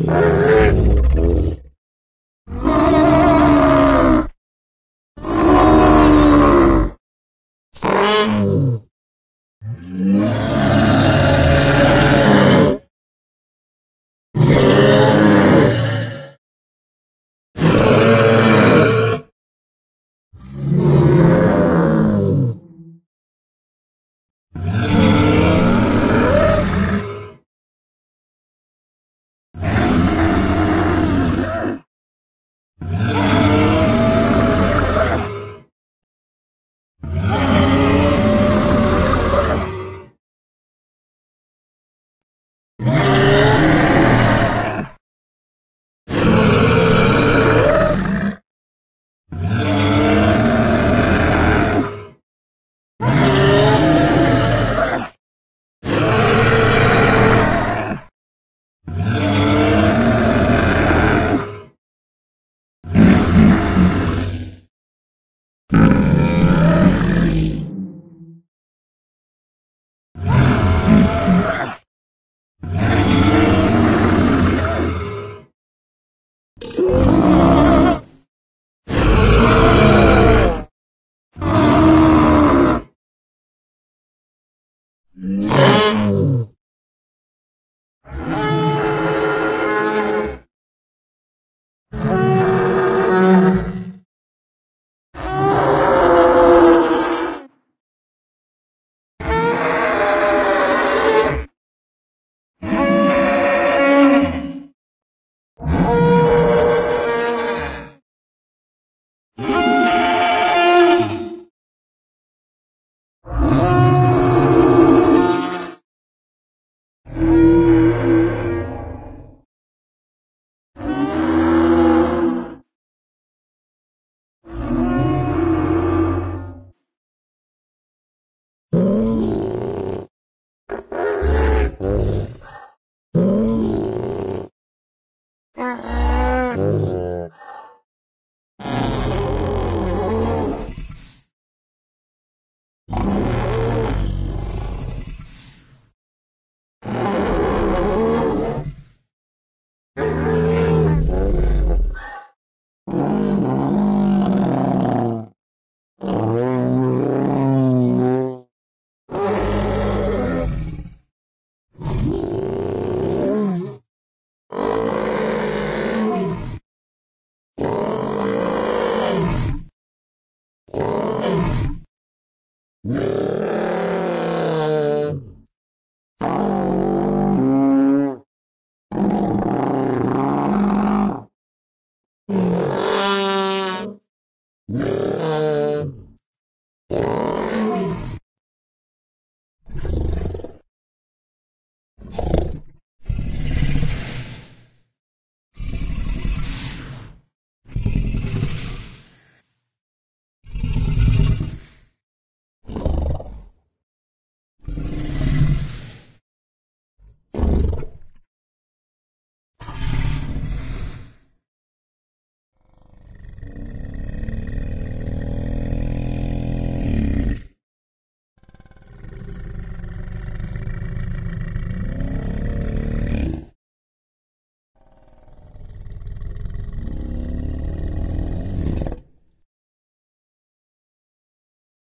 Yeah. Mm-hmm.